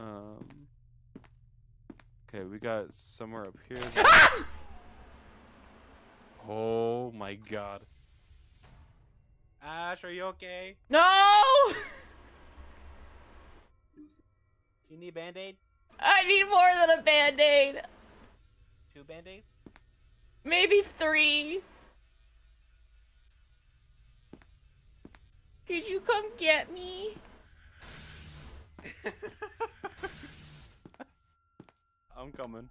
Um, okay, we got somewhere up here. oh my god. Ash, are you okay? No! Do you need band-aid? I need more than a band-aid. Two band-aids? Maybe three. Could you come get me? I'm coming.